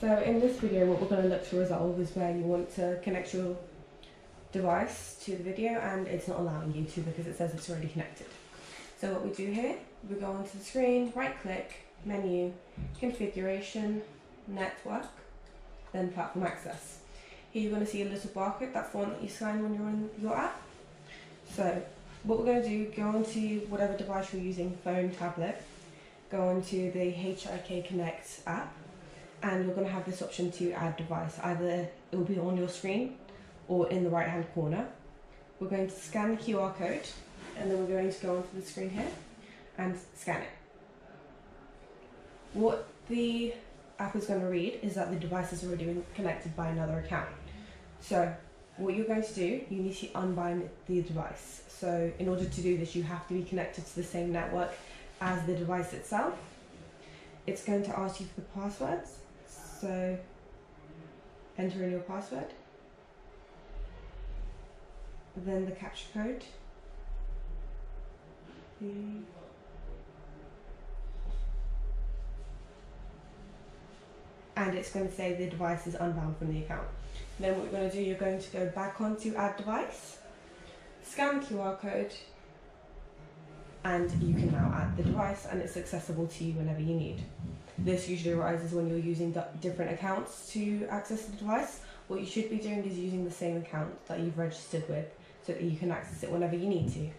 this video, what we're going to look to resolve is where you want to connect your device to the video and it's not allowing you to because it says it's already connected. So what we do here, we go onto the screen, right click, menu, configuration, network, then platform access. Here you're going to see a little barcode, that's the one that you scan when you're on your app. So what we're going to do, go onto whatever device you're using, phone, tablet, go onto the HIK Connect app, and you're going to have this option to add device. Either it will be on your screen or in the right hand corner. We're going to scan the QR code, and then we're going to go onto the screen here and scan it. What the app is going to read is that the device is already been connected by another account. So what you're going to do, you need to unbind the device. So in order to do this, you have to be connected to the same network as the device itself. It's going to ask you for the passwords. So enter in your password. Then the capture code. And it's going to say the device is unbound from the account. Then what you're going to do, you're going to go back onto add device, scan QR code, and you can now add the device and it's accessible to you whenever you need. This usually arises when you're using different accounts to access the device. What you should be doing is using the same account that you've registered with so that you can access it whenever you need to.